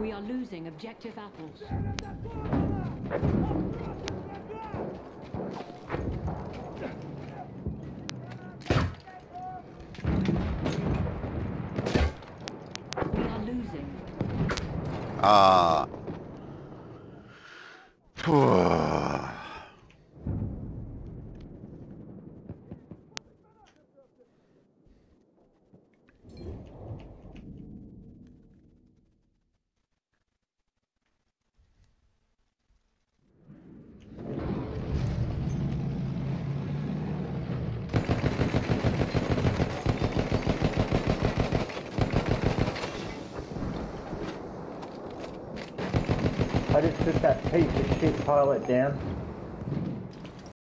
We are losing objective apples. We are losing. Ah. I just took that piece of shit pilot down.